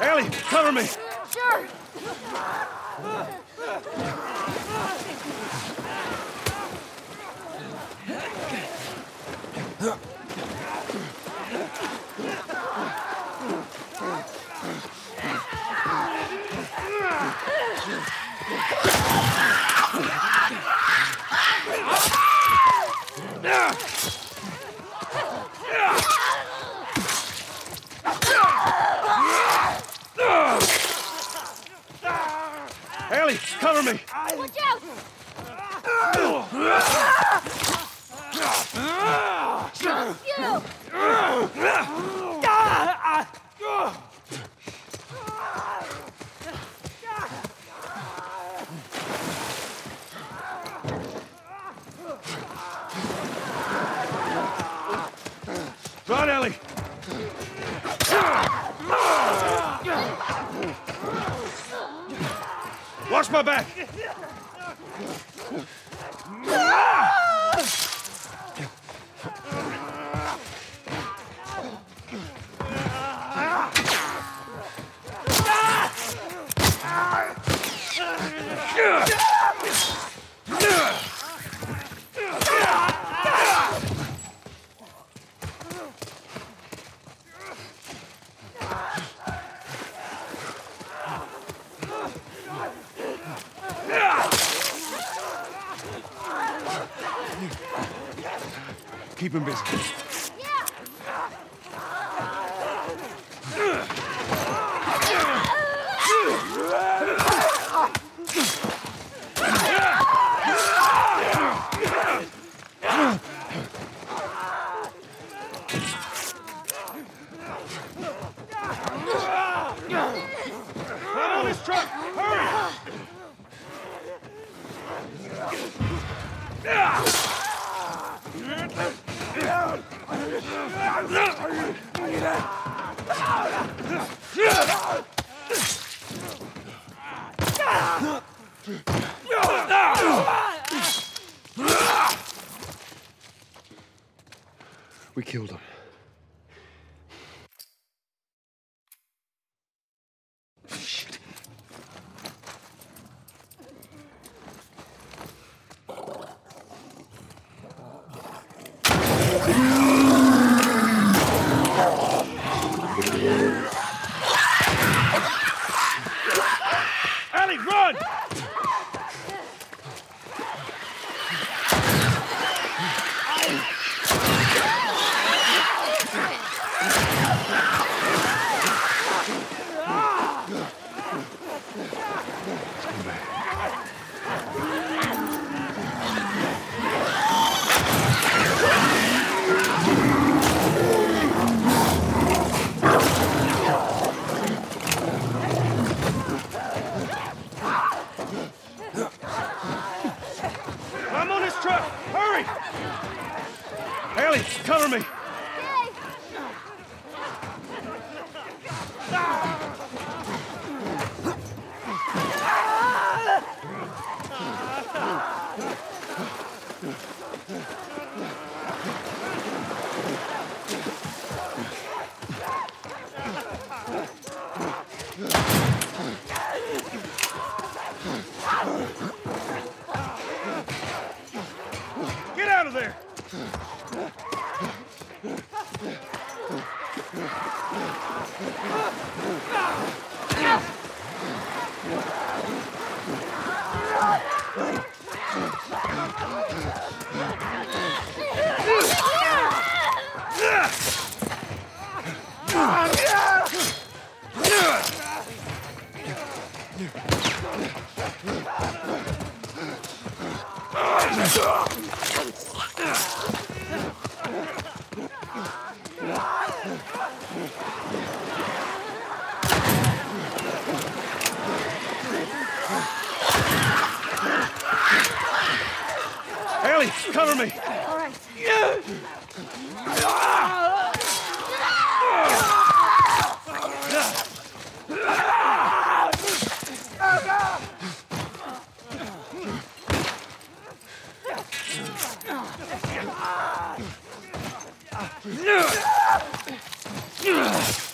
Ellie, cover me! Cover me! Watch out! Ah! You! Ah! Ah! Watch my back! Keep him busy. Climb on this truck! Hurry! We killed him. Ellie, truck! Hurry! Ellie, cover me! Cover me! All right. Cover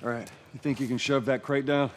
All right, you think you can shove that crate down?